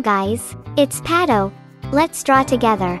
Guys, it's Pato. Let's draw together.